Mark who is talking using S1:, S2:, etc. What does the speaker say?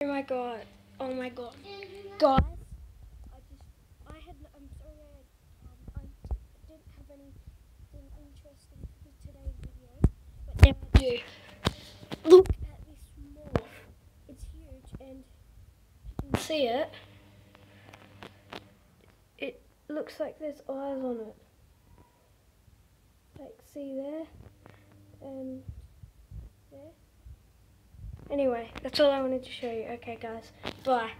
S1: Oh my god. Oh my god. Guys, I just, I had, I'm sorry, I, um, I didn't have anything interesting for today's video, but now I do. Look at this morph. It's huge and you can see it. It looks like there's eyes on it. Like, see there? And there? Anyway, that's all I wanted to show you. Okay, guys. Bye.